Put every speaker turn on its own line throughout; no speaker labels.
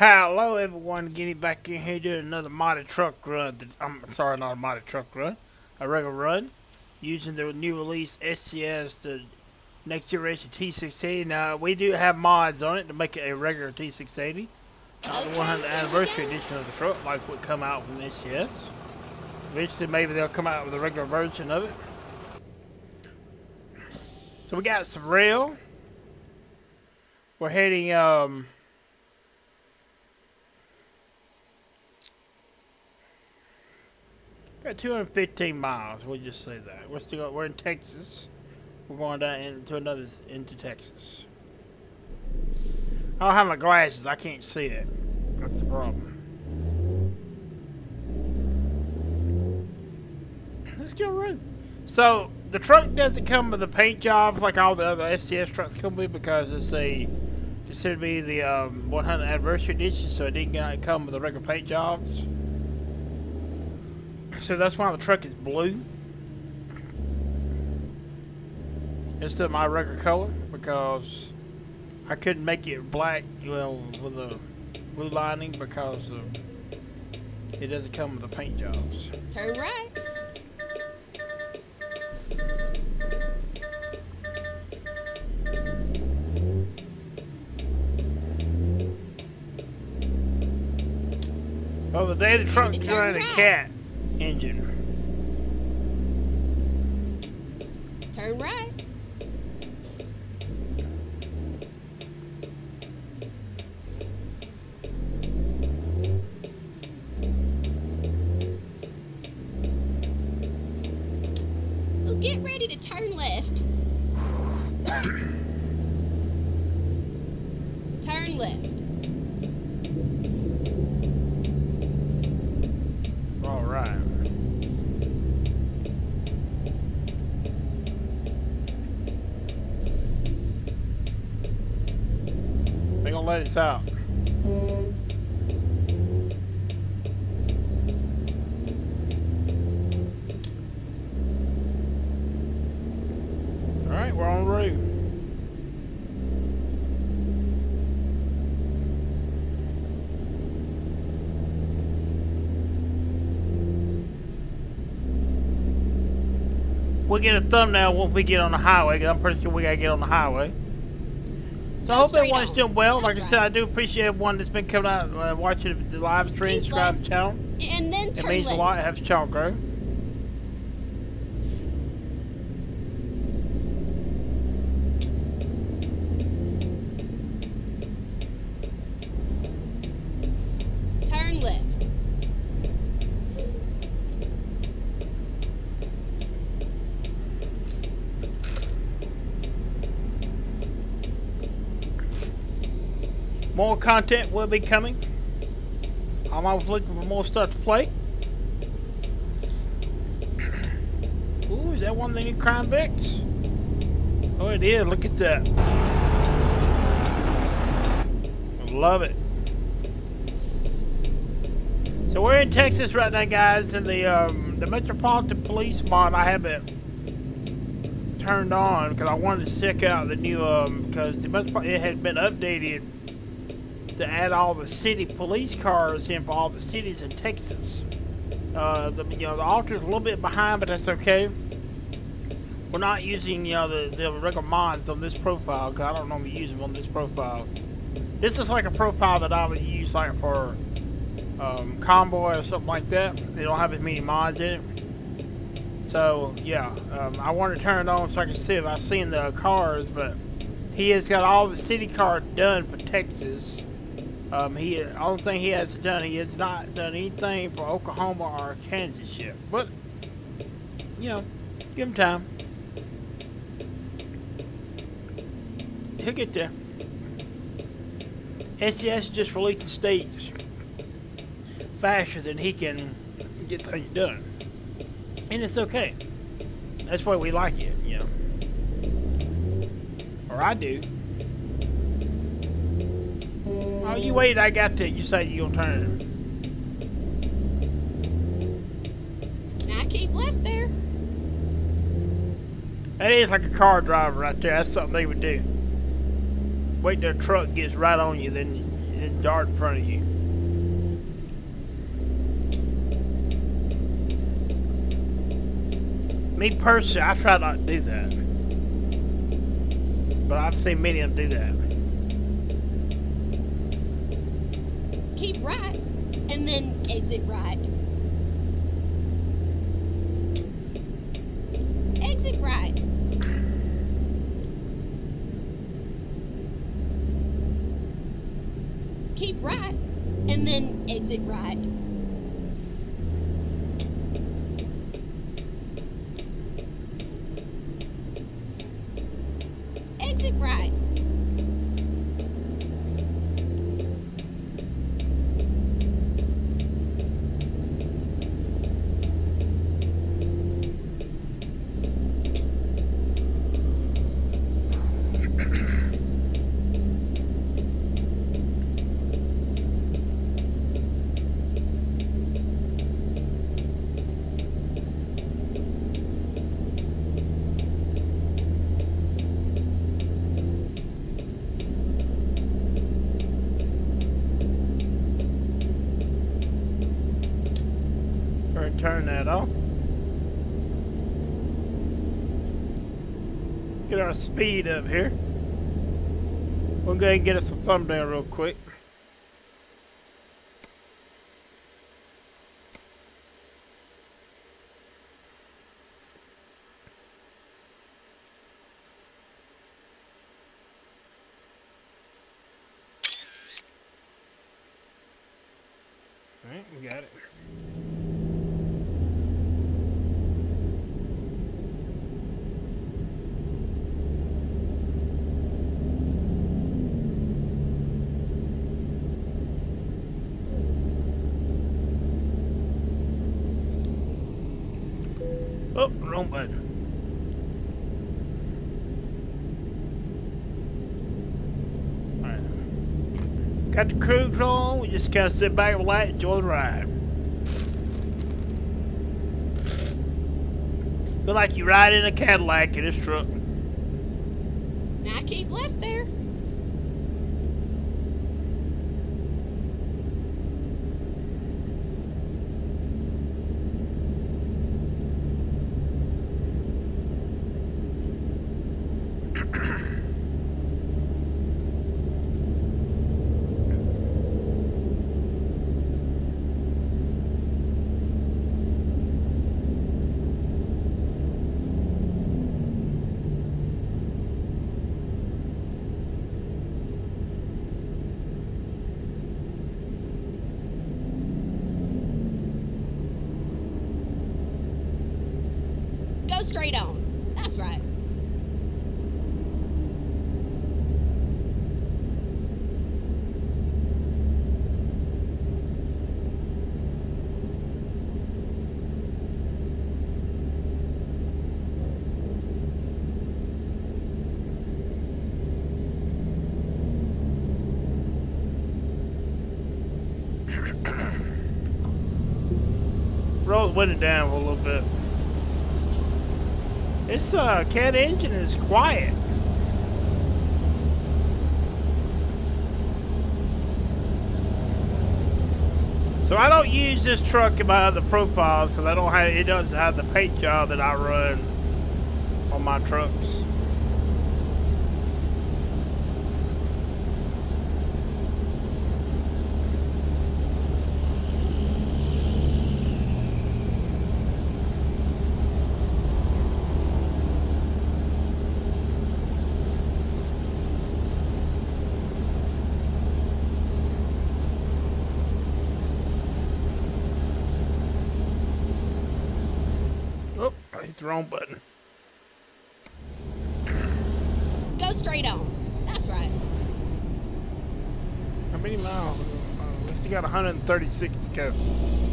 Hello everyone, getting back in here doing another modded truck run. I'm sorry, not a modded truck run, a regular run using the new release SCS, the next generation T680. Now we do have mods on it to make it a regular T680, not the 100th anniversary edition of the truck like what come out from SCS. Eventually, maybe they'll come out with a regular version of it. So we got some rail. We're heading um. Got 215 miles. We'll just say that. We're still we're in Texas. We're going down into another into Texas. I don't have my glasses. I can't see it. That's the problem. Let's go run. So the truck doesn't come with the paint jobs like all the other SCS trucks come with because it's a considered to be the um, 100 anniversary edition, so it didn't come with the regular paint jobs so that's why the truck is blue instead of my regular color because I couldn't make it black well with a blue lining because of, it doesn't come with the paint jobs.
Turn right.
Oh, the day the truck joined a cat engine.
Turn right. Well, get ready to turn left. turn left.
Let us out. Alright, we're on the road. We'll get a thumbnail once we get on the highway, I'm pretty sure we gotta get on the highway. So I hope everyone's doing well. Like I said, I do appreciate everyone that's been coming out uh, watching the live stream, subscribe channel.
And then
It means a lot. It helps the channel grow. More content will be coming. I'm always looking for more stuff to play. Ooh, is that one of the new Crown Vics? Oh, it is. Look at that. Love it. So we're in Texas right now, guys, and the um, the Metropolitan Police mod I have it turned on because I wanted to check out the new um because the it had been updated to add all the city police cars in for all the cities in Texas. Uh, the, you know, the altar's a little bit behind, but that's okay. We're not using, you know, the, the regular mods on this profile, because I don't normally use them on this profile. This is like a profile that I would use, like, for um, Convoy or something like that. They don't have as many mods in it. So, yeah, um, I want to turn it on so I can see if I've seen the cars, but he has got all the city cars done for Texas. Um, he only thing he has done, he has not done anything for Oklahoma or Kansas yet. But you know, give him time. He'll get there. SCS just released the states faster than he can get things done, and it's okay. That's why we like it, you know. Or I do. Oh, you wait, I got to. You say you'll turn.
I keep left there.
That is like a car driver right there. That's something they would do. Wait till a truck gets right on you, then dart in front of you. Me personally, I try not to do that. But I've seen many of them do that.
Keep right, and then exit right. Exit right. Keep right, and then exit right. Exit right.
Or turn that off. Get our speed up here. We'll go ahead and get us a thumbnail real quick. Alright, we got it. Oh, wrong button. Alright. Got the cruise on, we just of sit back, relax, enjoy the ride. Feel like you ride in a Cadillac in this truck.
Now keep left there. Go straight on. That's right.
Roll's winning down a little bit. This uh, cat engine is quiet. So I don't use this truck in my other profiles because I don't have it doesn't have the paint job that I run on my trucks. Oh, I hit the wrong button.
Go straight on. That's right.
How many miles? Uh, we still got 136 to go.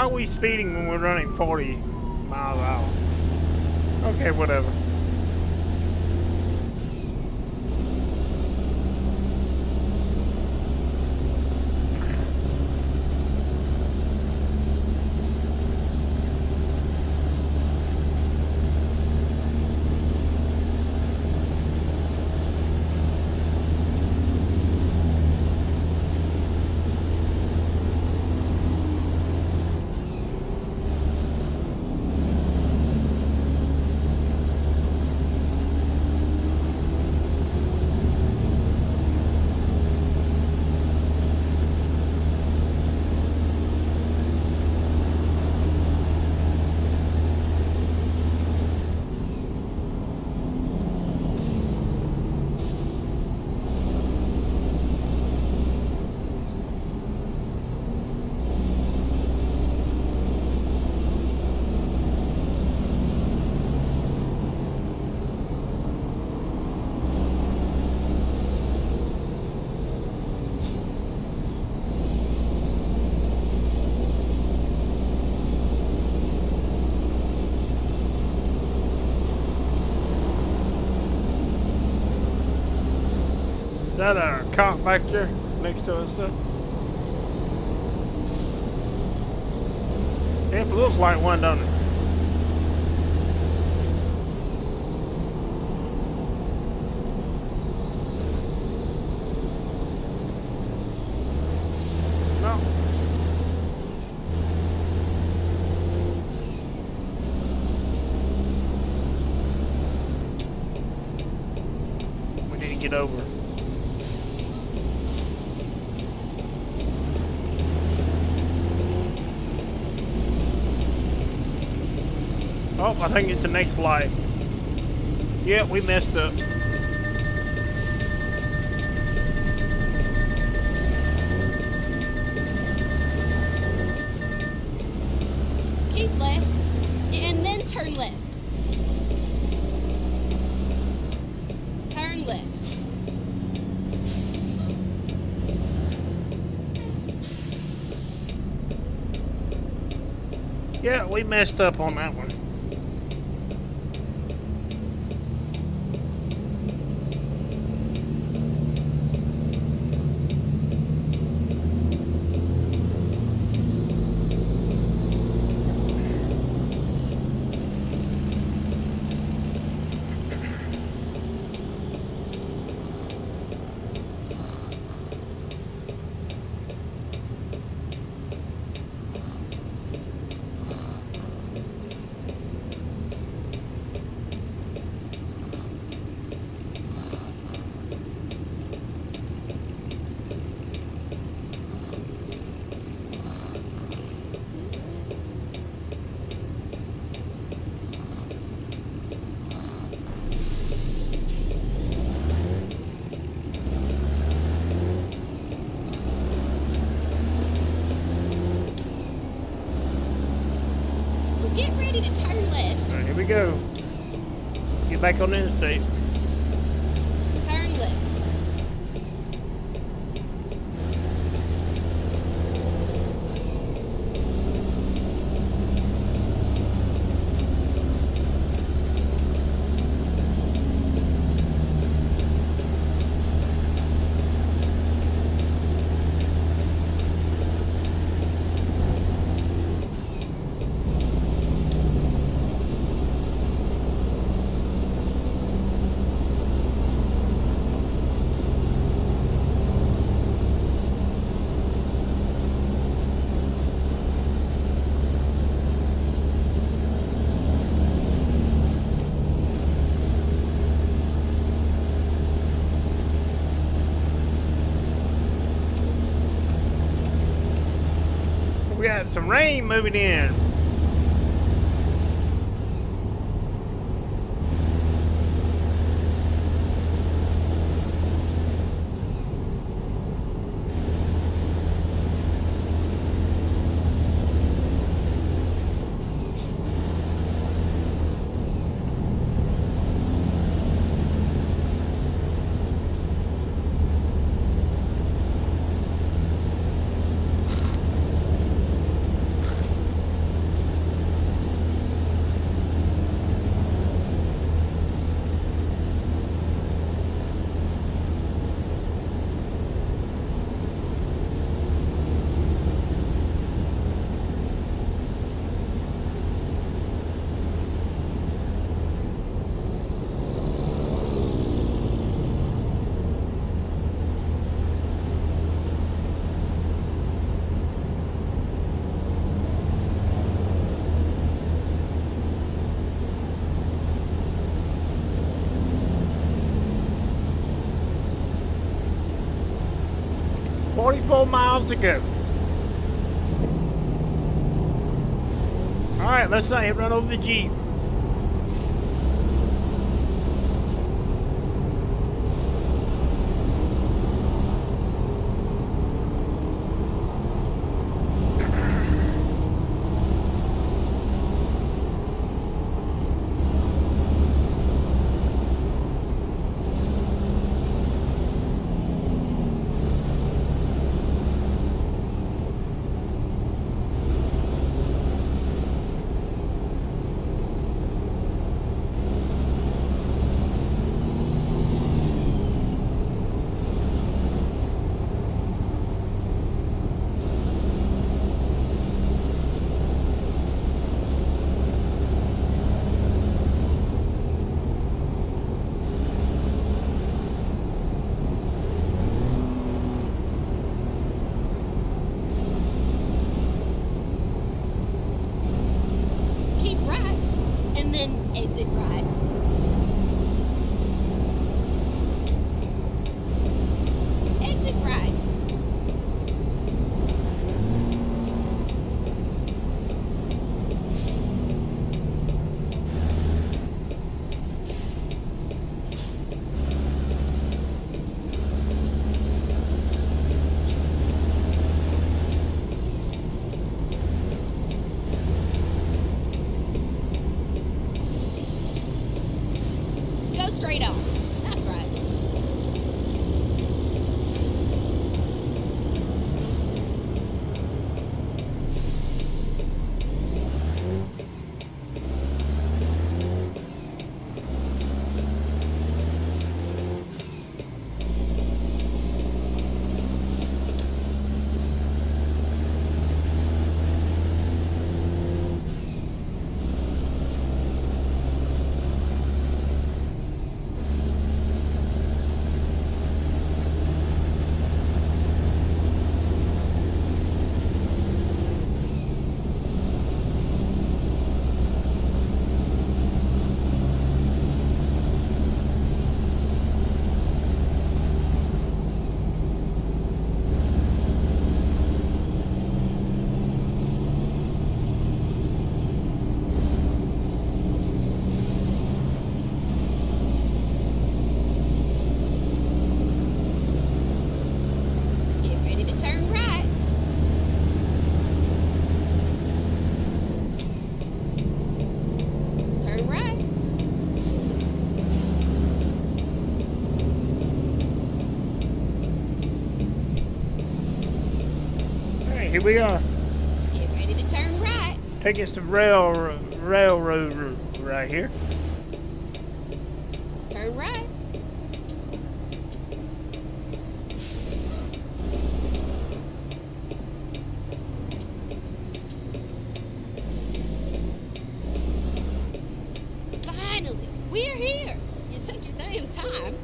How are we speeding when we're running 40 miles an hour? Okay, whatever. Is that a cop back there next to us? Uh? It looks like one, don't it? No. We need to get over. Oh, I think it's the next light. Yeah, we messed up.
Keep left. And then turn left. Turn left.
Yeah, we messed up on that one.
Well, get ready to turn left.
Alright, here we go. Get back on the interstate.
Turn left.
We got some rain moving in. Miles. Alright, let's not hit run over the Jeep. Here we are.
Get ready to turn right.
Taking some rail railroad right here.
Turn right. Finally, we're here. You took your damn time.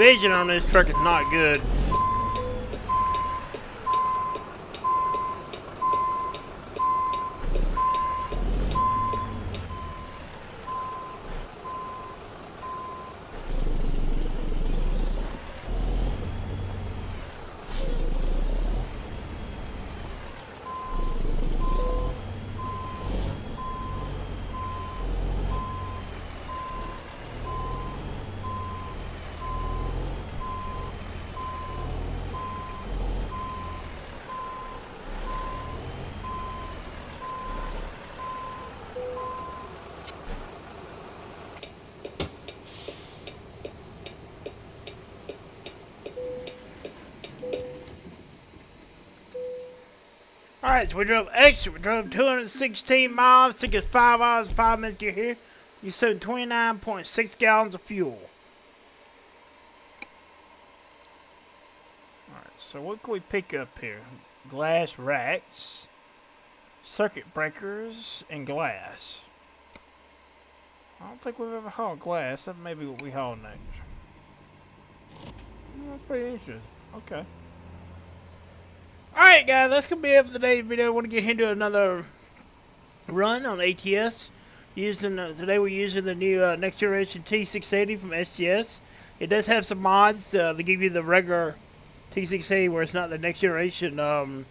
Vision on this truck is not good. Alright, so we drove extra. We drove 216 miles. Took us 5 hours and 5 minutes to get here. You saved 29.6 gallons of fuel. Alright, so what can we pick up here? Glass racks, circuit breakers, and glass. I don't think we've ever hauled glass. That may be what we haul next. That's pretty interesting. Okay. Alright guys, that's going to be it for today's video. I want to get into another run on ATS. Using uh, Today we're using the new uh, Next Generation T680 from SCS. It does have some mods uh, to give you the regular T680 where it's not the Next Generation, um,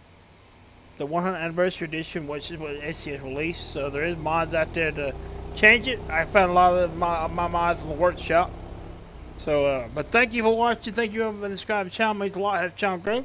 the 100th Anniversary Edition, which is what SCS released. So there is mods out there to change it. I found a lot of my, my mods in the workshop. So, uh, but thank you for watching. Thank you for subscribing to the channel. It means a lot. Have channel grow.